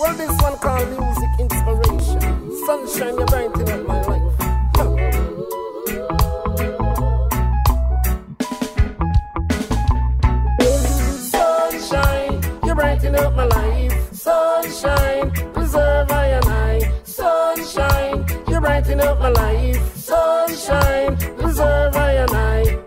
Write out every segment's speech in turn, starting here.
Well, this one called music inspiration. Sunshine, you're brightening up my life. Sunshine, you're brightening up my life. Sunshine, preserve I and. Sunshine, you're brightening up my life. Sunshine, preserve I and.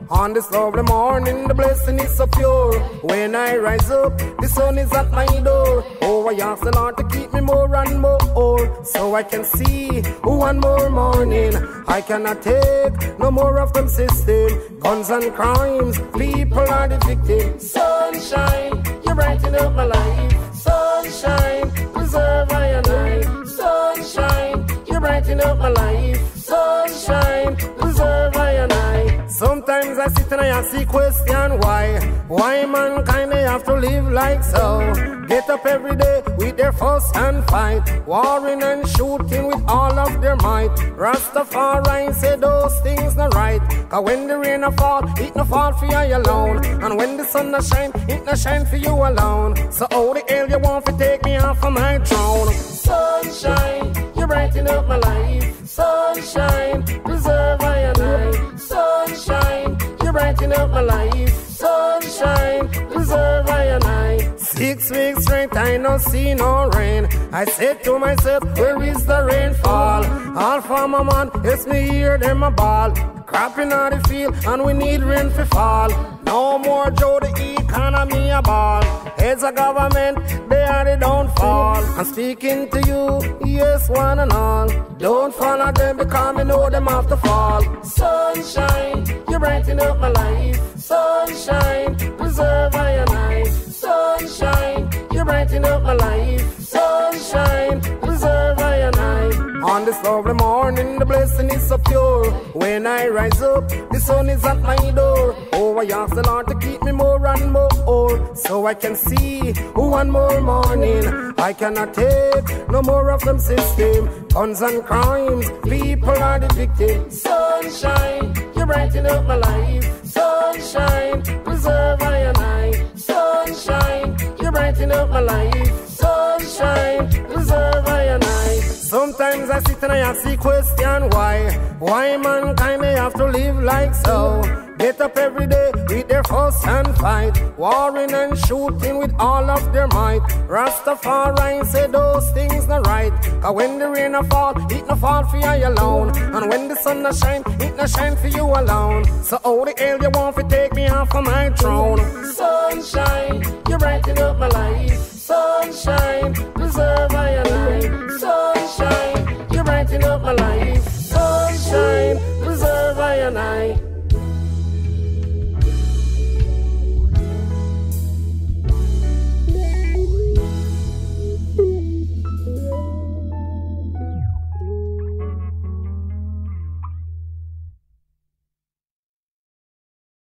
On this lovely morning, the blessing is so pure. When I rise up, the sun is at my door. I ask the Lord to keep me more and more, old. so I can see one more morning. I cannot take no more of them system. Guns and crimes, people are the victims. Sunshine, you brighten up my life. Sunshine, preserve and I. Sunshine, you brighten up my life. Sunshine, preserve and I. Sometimes I sit and I see question why. Why mankind they have to live like so? Get up every day with their fuss and fight. Warring and shooting with all of their might. Rastafari say those things not right. Cause when the rain a fall, it no fall for you alone. And when the sun a shine, it no shine for you alone. So how the hell you want to take me off of my throne? Sunshine, you brighten up my life. Sunshine, preserve and I. Sunshine, you brighten up my life. Six weeks straight, I no see no rain. I said to myself, where is the rainfall? All for my man, it's me here, them a ball. Crapping on the field, and we need rain for fall. No more Joe, the economy a ball. Heads of government, they are the downfall. I'm speaking to you, yes, one and all. Don't follow them because me know them to fall. Sunshine, you're brighten up my life. Sunshine, preserve and I. Sunshine, you brighten up my life. Sunshine, preserve I and I. On this lovely morning, the blessing is so pure. When I rise up, the sun is at my door. Oh, I ask the Lord to keep me more and more, so I can see one more morning. I cannot take no more of them system. Guns and crimes, people are the victims. Sunshine, you're brighten up my life. Life. Sunshine, preserve I and I. Sometimes I sit and I ask the question why. Why mankind they have to live like so? Get up every day with their fuss and fight. Warring and shooting with all of their might. Rastafari say those things not right. Cause when the rain a fall, it no fall for you alone. And when the sun a shine, it no shine for you alone. So all the hell you want to take me off of my throne? Sunshine,